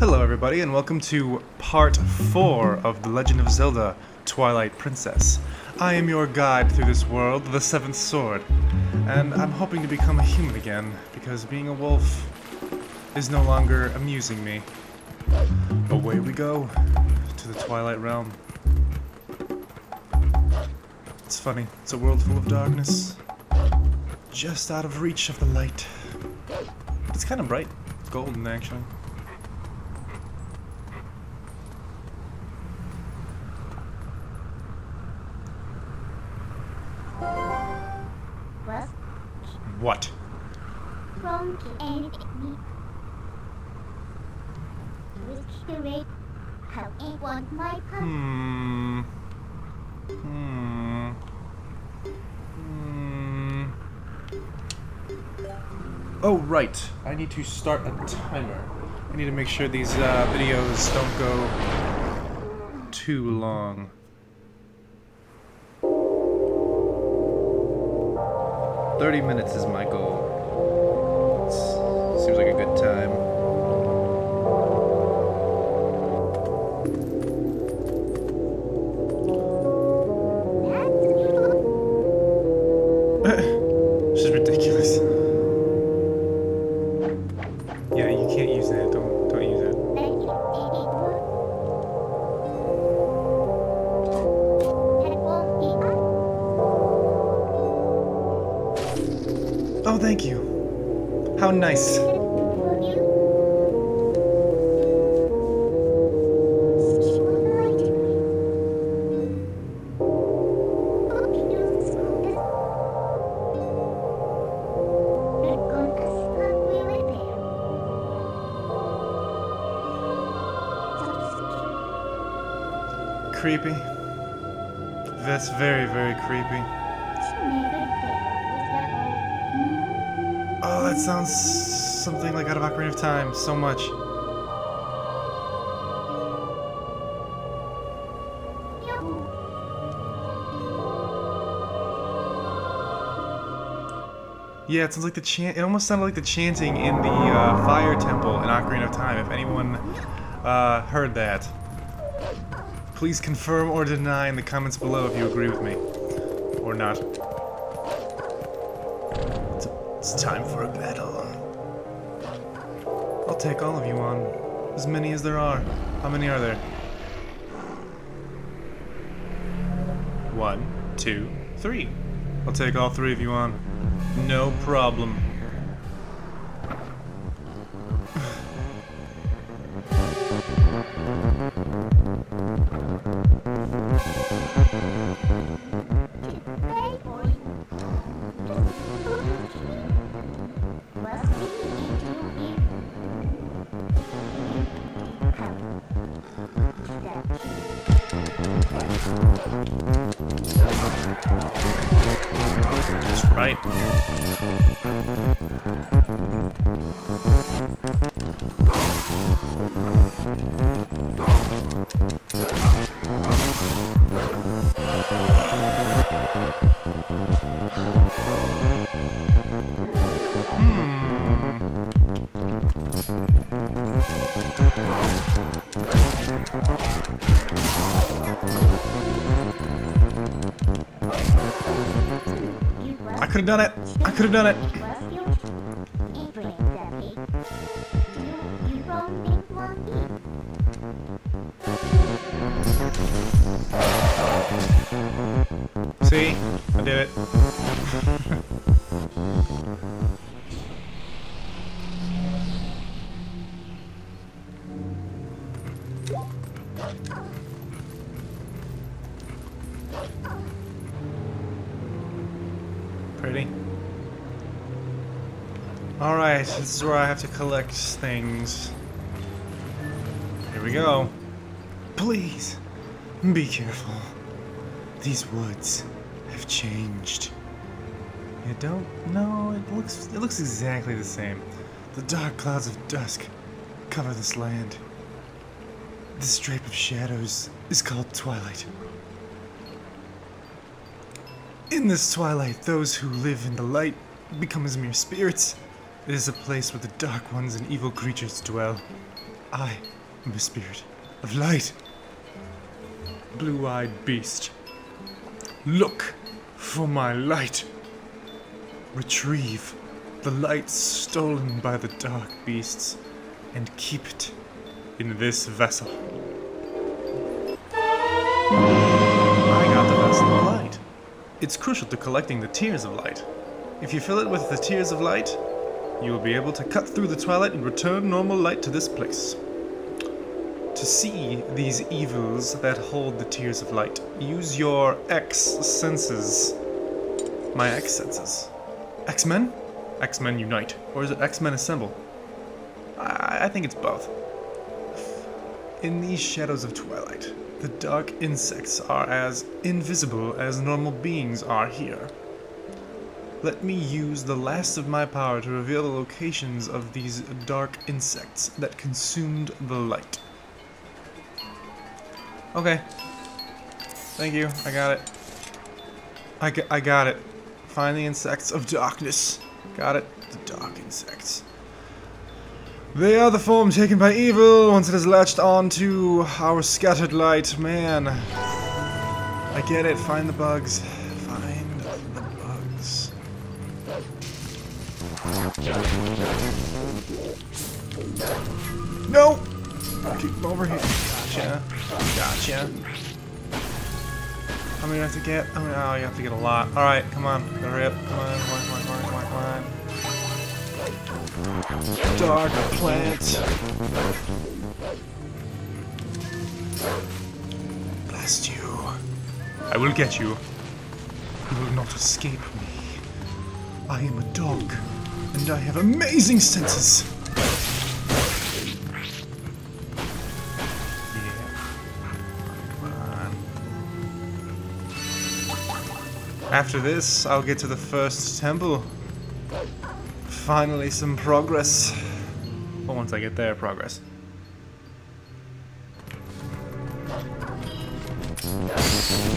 Hello, everybody, and welcome to part 4 of The Legend of Zelda Twilight Princess. I am your guide through this world, the Seventh Sword, and I'm hoping to become a human again, because being a wolf is no longer amusing me. Away we go to the Twilight Realm. It's funny, it's a world full of darkness, just out of reach of the light. It's kind of bright, golden actually. Pump. Hmm. Hmm. Hmm. Oh, right. I need to start a timer. I need to make sure these uh, videos don't go too long. Thirty minutes is my goal. It's- seems like a good time. How nice. Creepy. That's very, very creepy. That sounds something like out of Ocarina of Time. So much. Yeah, it sounds like the chant. It almost sounded like the chanting in the uh, fire temple in Ocarina of Time. If anyone uh, heard that, please confirm or deny in the comments below if you agree with me or not. Time for a battle. I'll take all of you on, as many as there are. How many are there? One, two, three. I'll take all three of you on. No problem. That's done it. I could have done it. See? I did it. to collect things. Here we go. Please, be careful. These woods have changed. You don't? No, it looks it looks exactly the same. The dark clouds of dusk cover this land. This drape of shadows is called twilight. In this twilight, those who live in the light become as mere spirits. It is a place where the dark ones and evil creatures dwell. I am the spirit of light. Blue eyed beast. Look for my light. Retrieve the light stolen by the dark beasts and keep it in this vessel. I got the vessel of light. It's crucial to collecting the tears of light. If you fill it with the tears of light, you will be able to cut through the twilight and return normal light to this place. To see these evils that hold the tears of light, use your X senses. My X senses. X Men? X Men Unite. Or is it X Men Assemble? I, I think it's both. In these shadows of twilight, the dark insects are as invisible as normal beings are here. Let me use the last of my power to reveal the locations of these dark insects that consumed the light. Okay. Thank you. I got it. I, got it. Find the insects of darkness. Got it. The dark insects. They are the form taken by evil once it has latched onto our scattered light. Man. I get it. Find the bugs. Over here. Gotcha. Gotcha. How many do I have to get? I mean, oh, you have to get a lot. Alright, come on. Hurry up. Come on, come on, come on, come on, come on, come on. Dark plant. Blast you. I will get you. You will not escape me. I am a dog, and I have amazing senses. After this, I'll get to the first temple. Finally, some progress. Well, once I get there, progress.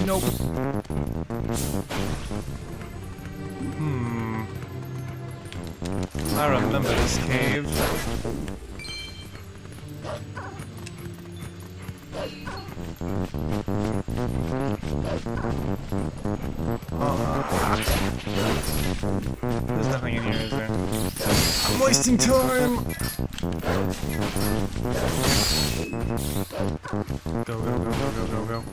Nope. Hmm. I remember this cave. Wasting time! Go, go, go, go, go, go.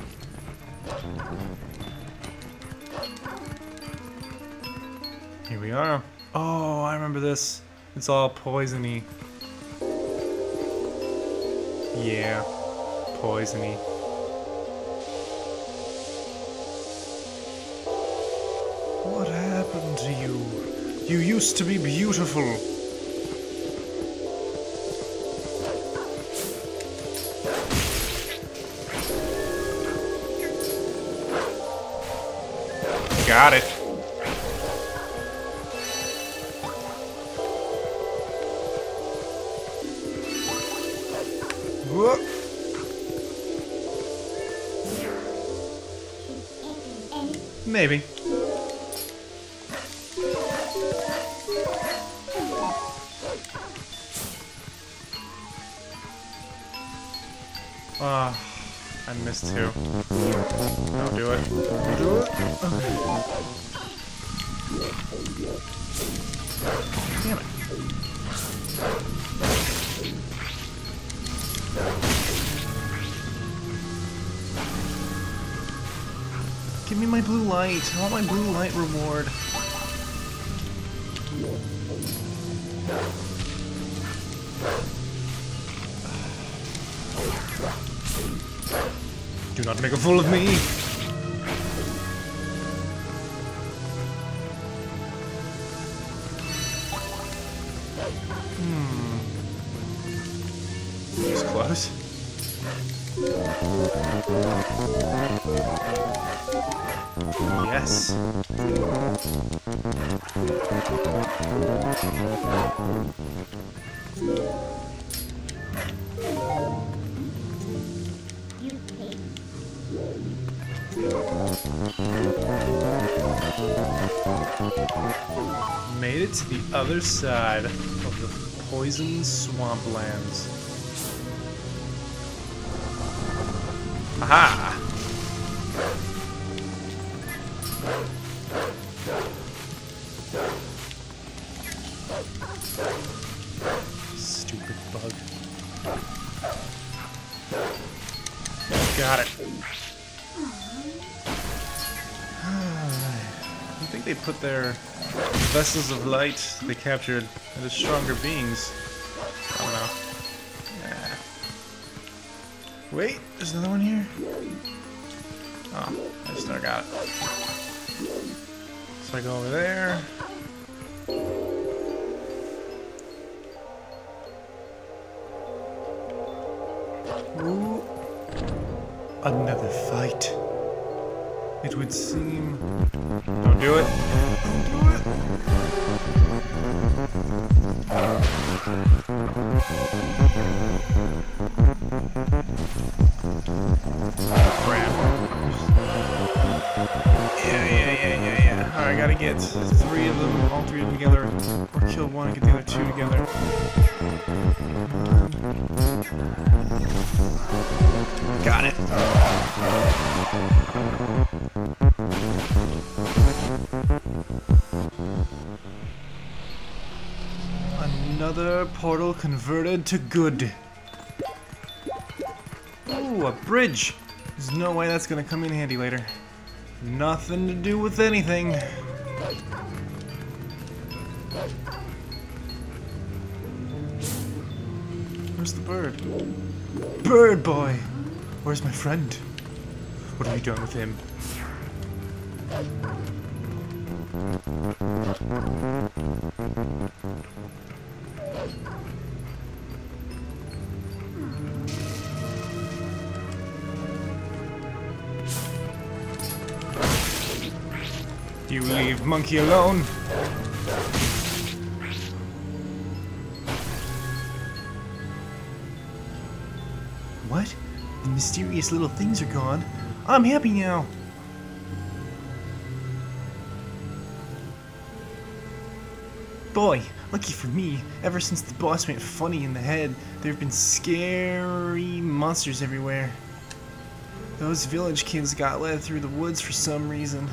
Here we are. Oh, I remember this. It's all poisony. Yeah, poisony. What happened to you? You used to be beautiful. Got it. Whoop. Maybe. I missed two. Don't do it. Do it. Damn it. Give me my blue light. I want my blue light reward. Not make a fool of me. To the other side of the poison swamplands. Aha! Stupid bug. Got it. I think they put their vessels of light they captured the stronger beings? I don't know. Nah. Wait, there's another one here? Oh, I just never got it. So I go over there. Ooh. Another fight. It would seem. Don't do it. Don't do it. Yeah, yeah, yeah, yeah, yeah. Alright, gotta get three of them, all three of them together, or kill one and get the other two together. Got it. Portal converted to good. Ooh, a bridge. There's no way that's gonna come in handy later. Nothing to do with anything. Where's the bird? Bird boy! Where's my friend? What are you doing with him? Leave monkey alone. What? The mysterious little things are gone. I'm happy now. Boy, lucky for me, ever since the boss went funny in the head, there have been scary monsters everywhere. Those village kids got led through the woods for some reason.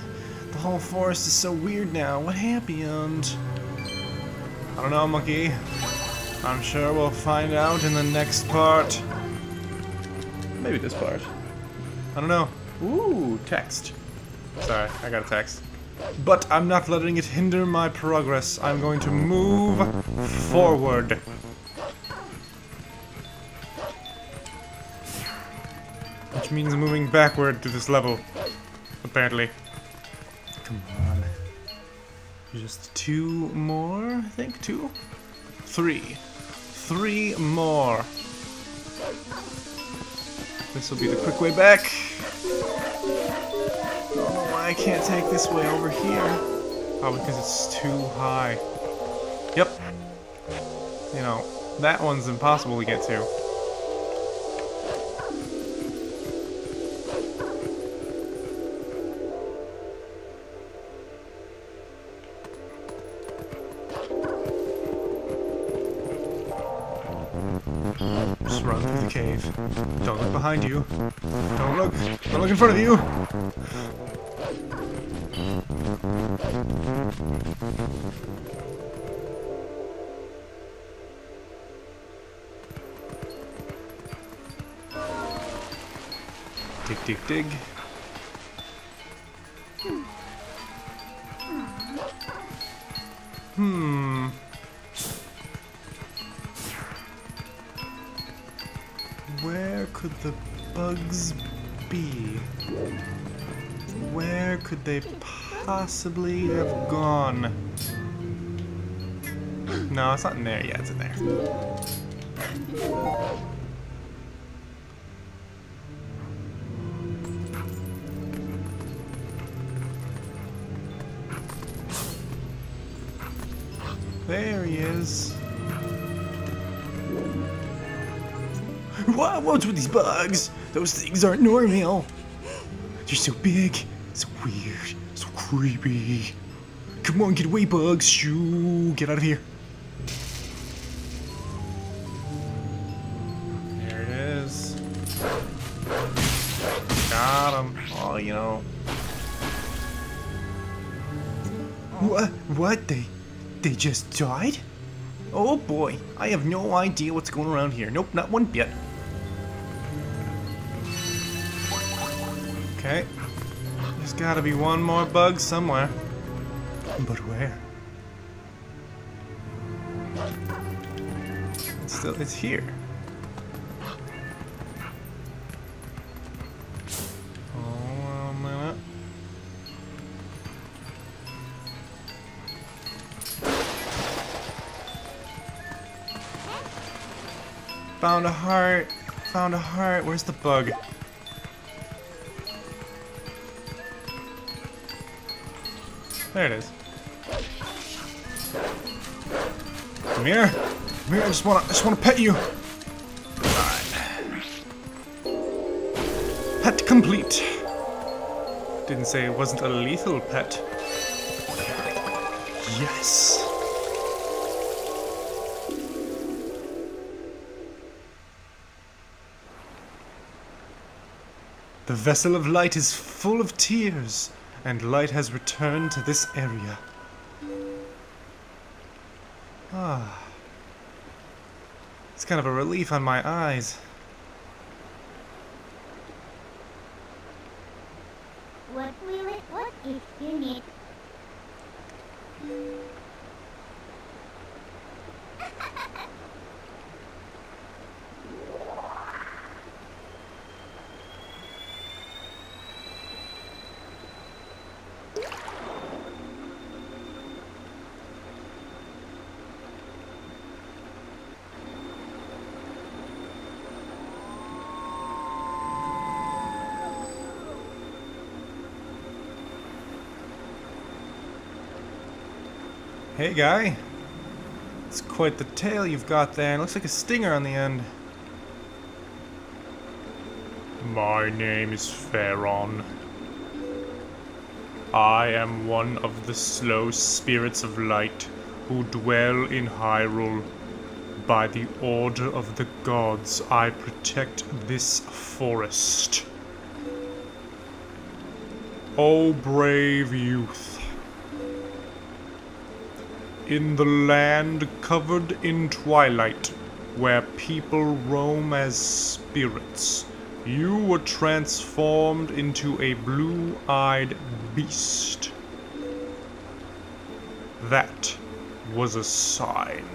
The whole forest is so weird now. What happened? I don't know, monkey. I'm sure we'll find out in the next part. Maybe this part. I don't know. Ooh, text. Sorry, I got a text. But I'm not letting it hinder my progress. I'm going to move forward. Which means moving backward to this level. Apparently. Come on. Just two more, I think? Two? Three. Three more. This will be the quick way back. I don't know why I can't take this way over here. Oh, because it's too high. Yep. You know, that one's impossible to get to. Just run through the cave. Don't look behind you. Don't look. Don't look in front of you. Dig, dig, dig. They possibly have gone? No, it's not in there. Yeah, it's in there. There he is. What? What's with these bugs? Those things aren't normal. They're so big, so weird, so creepy. Come on, get away, bugs. Shoo, get out of here. There it is. Got him. Oh, you know. What? What? They, they just died? Oh boy, I have no idea what's going around here. Nope, not one bit. Okay. Gotta be one more bug somewhere. But where? It's still, it's here. Oh. Found a heart. Found a heart. Where's the bug? There it is. Come here. Come here. I just wanna, I just wanna pet you. Pet complete. Didn't say it wasn't a lethal pet. Yes. The vessel of light is full of tears, and light has returned to this area. Ah. It's kind of a relief on my eyes. What will it? What if you need? Hey, guy. It's quite the tail you've got there. It looks like a stinger on the end. My name is Faron. I am one of the slow spirits of light who dwell in Hyrule. By the order of the gods, I protect this forest. O brave youth, in the land covered in twilight, where people roam as spirits, you were transformed into a blue-eyed beast. That was a sign.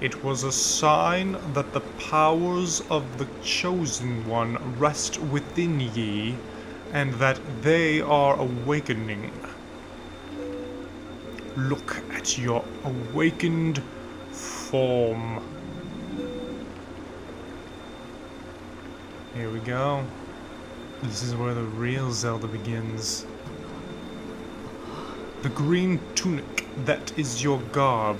It was a sign that the powers of the Chosen One rest within ye, and that they are awakening. Look at your awakened form. Here we go. This is where the real Zelda begins. The green tunic that is your garb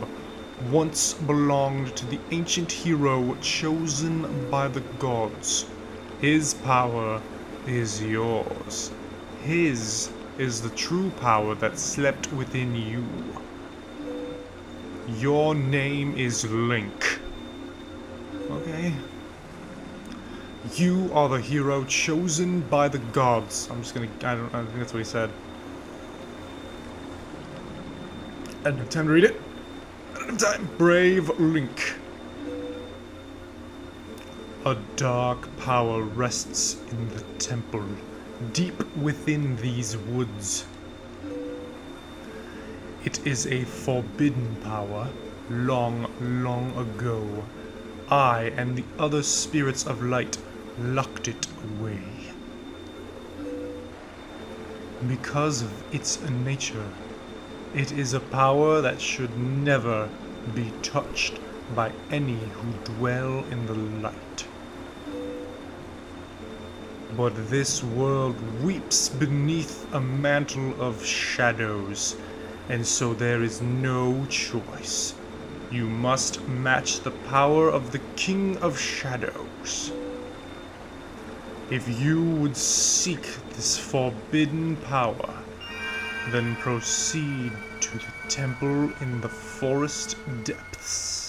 once belonged to the ancient hero chosen by the gods. His power is yours. His is the true power that slept within you. Your name is Link. Okay. You are the hero chosen by the gods. I'm just gonna. I don't. I think that's what he said. I don't have time to read it. I don't have time. Brave Link. A dark power rests in the temple, deep within these woods. It is a forbidden power. Long, long ago, I and the other spirits of light locked it away. Because of its nature, it is a power that should never be touched by any who dwell in the light. But this world weeps beneath a mantle of shadows, and so there is no choice. You must match the power of the King of Shadows. If you would seek this forbidden power, then proceed to the temple in the forest depths.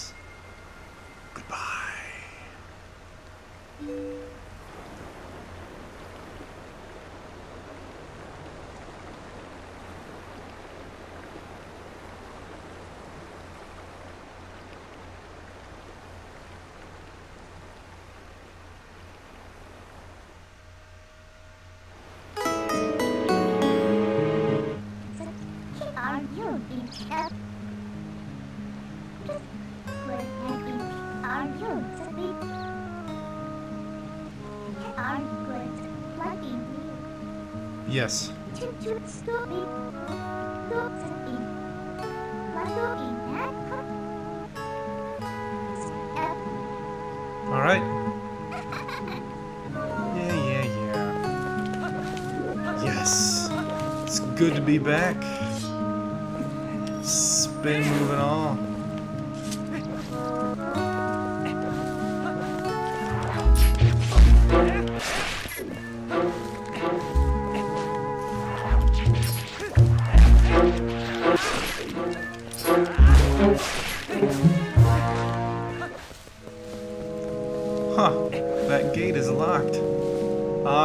Yes. All right. Yeah, yeah, yeah. Yes. It's good to be back. Spin moving on.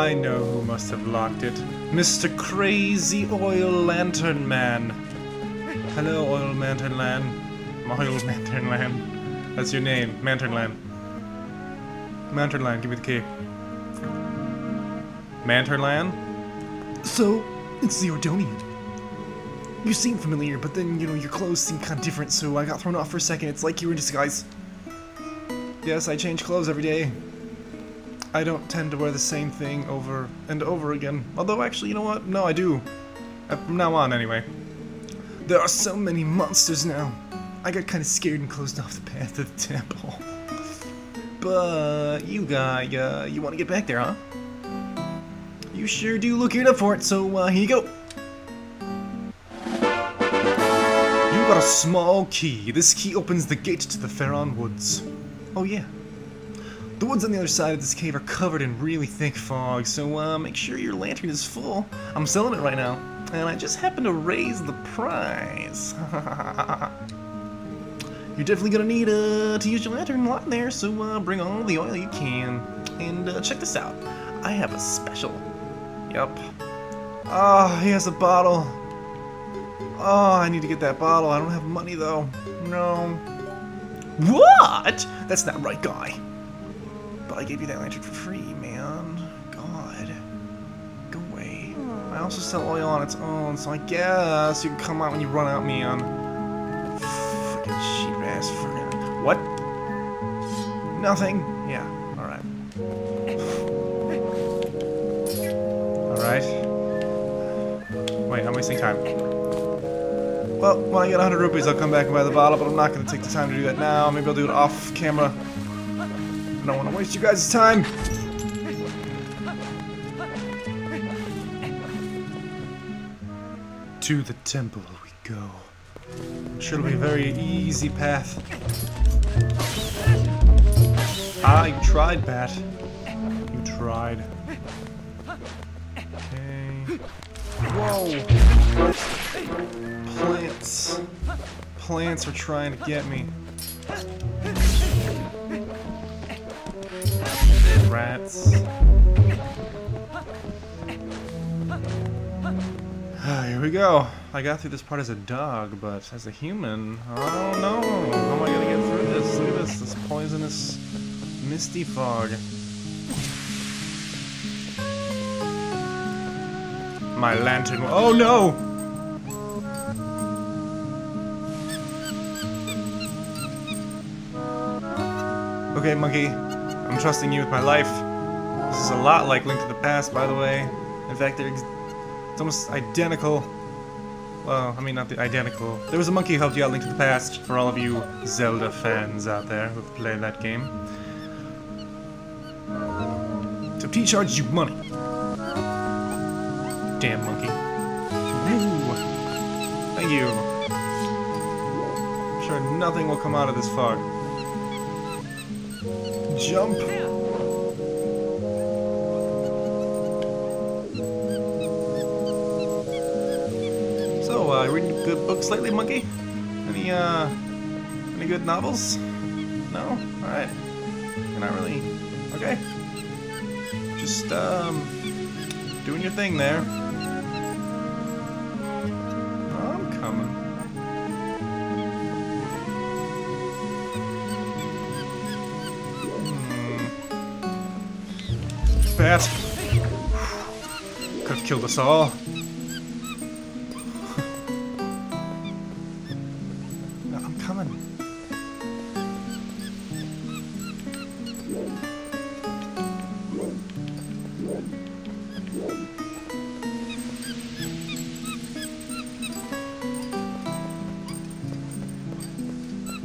I know who must have locked it. Mr. Crazy Oil Lantern Man. Hello, Oil Lantern Man. Oil Lantern Man. That's your name, Lantern Man. Lantern Man, give me the key. Lantern Man? So, it's the Ordonian. You seem familiar, but then, you know, your clothes seem kind of different, so I got thrown off for a second. It's like you were in disguise. Yes, I change clothes every day. I don't tend to wear the same thing over and over again. Although, actually, you know what? No, I do. From now on, anyway. There are so many monsters now. I got kind of scared and closed off the path to the temple. But you guy, uh, you want to get back there, huh? You sure do look good up for it, so uh, here you go. You got a small key. This key opens the gate to the Faron Woods. Oh yeah. The woods on the other side of this cave are covered in really thick fog, so uh, make sure your lantern is full. I'm selling it right now, and I just happened to raise the price. You're definitely gonna need uh, to use your lantern a lot there, so uh, bring all the oil you can. And uh, check this out. I have a special. Yup. Ah, he has a bottle. Oh, I need to get that bottle. I don't have money though. No. What? That's not right, guy. But I gave you that lantern for free, man. God. Go away. I also sell oil on its own, so I guess you can come out when you run out, man. Fucking cheap ass friggin'. What? Nothing? Yeah, alright. Alright. Wait, I'm wasting time. Well, when I get 100 rupees, I'll come back and buy the bottle, but I'm not to take the time to do that now. Maybe I'll do it off camera. I don't want to waste you guys' time. To the temple we go. It'll be a very easy path. Ah, you tried, Bat. You tried. Okay. Whoa! Plants. Plants are trying to get me. Rats. Ah, Here we go. I got through this part as a dog, but as a human, I don't know. How am I gonna get through this? Look at this, this poisonous misty fog. My lantern. Oh no! Okay, monkey. I'm trusting you with my life. This is a lot like Link to the Past, by the way. In fact, they're it's almost identical. Well, I mean, not the identical. There was a monkey who helped you out Link to the Past, for all of you Zelda fans out there who've played that game. So he charged you money. Damn monkey. Ooh. Thank you. I'm sure nothing will come out of this fog. Jump. So, uh, reading good books lately, monkey? Any, uh, any good novels? No? Alright. Not really... Okay. Just, um, doing your thing there. killed us all. no, I'm coming.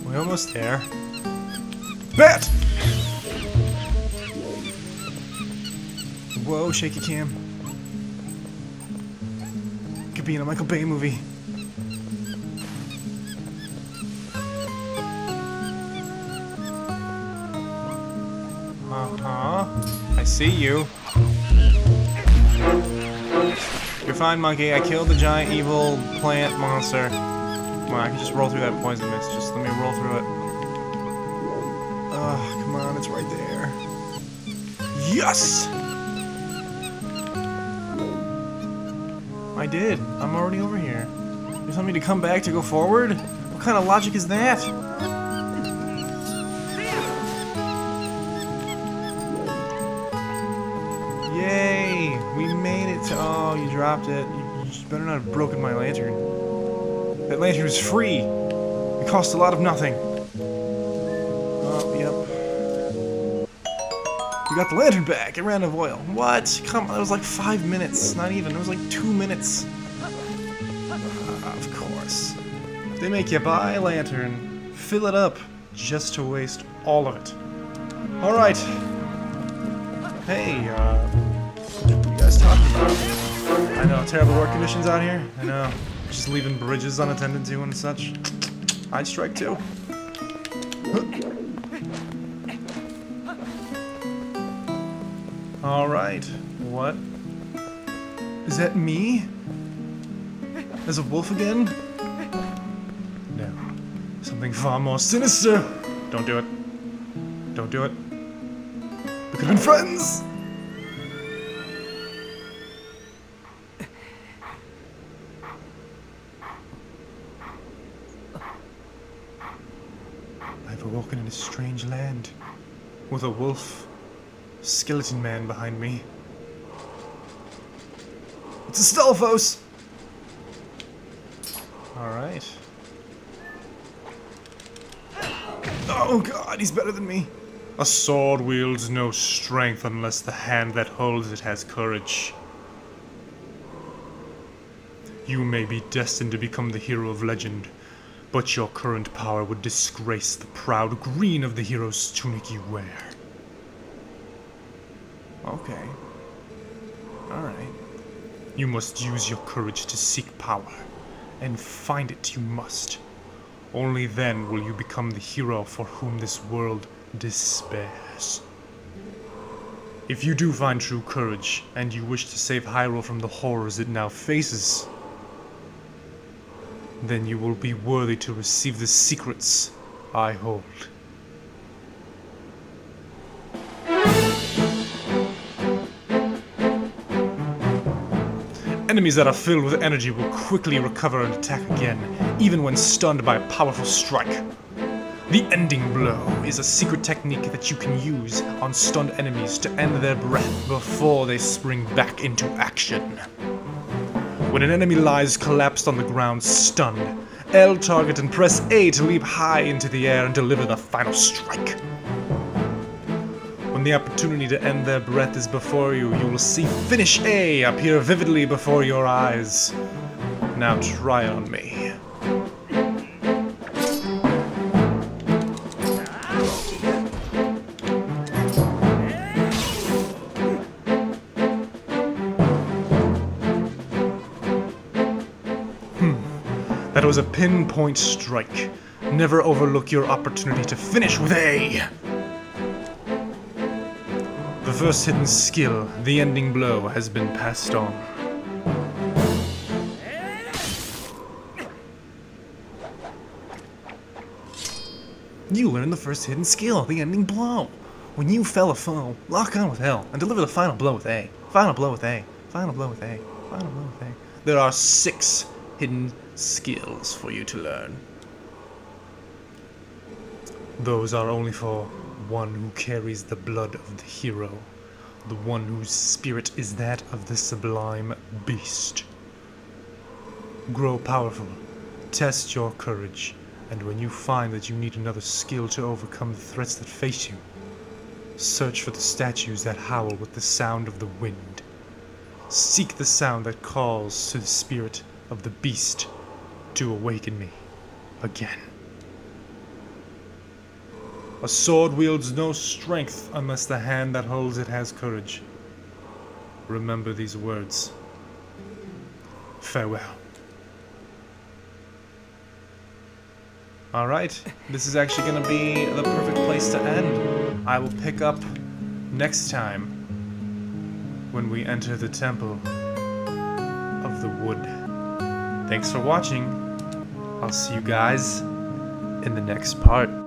We're almost there. Bet! Whoa, shaky cam. Be in a Michael Bay movie. Uh-huh. I see you. You're fine, monkey. I killed the giant evil plant monster. Well, I can just roll through that poison mist. Just let me roll through it. Oh, come on, it's right there. Yes! Did. I'm already over here. You telling me to come back to go forward? What kind of logic is that? Yay! We made it to- Oh, you dropped it. You, you better not have broken my lantern. That lantern was free! It cost a lot of nothing. You got the lantern back. It ran out of oil. What? Come on, that was like five minutes. Not even. It was like two minutes. Ah, of course. They make you buy a lantern, fill it up, just to waste all of it. Alright. Hey, uh, you guys talking about? I know, terrible work conditions out here. I know. Just leaving bridges unattended to and such. I'd strike too. Alright. What? Is that me? As a wolf again? No. Something far more sinister. Don't do it. Don't do it. We could have been friends! I've awoken in a strange land with a wolf skeleton man behind me. It's a Stalfos! Alright. Oh god, he's better than me. A sword wields no strength unless the hand that holds it has courage. You may be destined to become the hero of legend, but your current power would disgrace the proud green of the hero's tunic you wear. Okay. Alright. You must use your courage to seek power, and find it you must. Only then will you become the hero for whom this world despairs. If you do find true courage, and you wish to save Hyrule from the horrors it now faces, then you will be worthy to receive the secrets I hold. Enemies that are filled with energy will quickly recover and attack again, even when stunned by a powerful strike. The ending blow is a secret technique that you can use on stunned enemies to end their breath before they spring back into action. When an enemy lies collapsed on the ground stunned, L target and press A to leap high into the air and deliver the final strike. When the opportunity to end their breath is before you, you will see Finish A appear vividly before your eyes. Now try on me. Hmm. That was a pinpoint strike. Never overlook your opportunity to finish with A. First hidden skill, the ending blow, has been passed on. You learned the first hidden skill, the ending blow. When you fell a foe, lock on with L and deliver the final blow with A. Final blow with A. Final blow with A. Final blow with A. There are six hidden skills for you to learn. Those are only for one who carries the blood of the hero, the one whose spirit is that of the sublime beast. Grow powerful, test your courage, and when you find that you need another skill to overcome the threats that face you, search for the statues that howl with the sound of the wind. Seek the sound that calls to the spirit of the beast to awaken me again. A sword wields no strength unless the hand that holds it has courage. Remember these words. Farewell. Alright, this is actually going to be the perfect place to end. I will pick up next time when we enter the Temple of the Wood. Thanks for watching. I'll see you guys in the next part.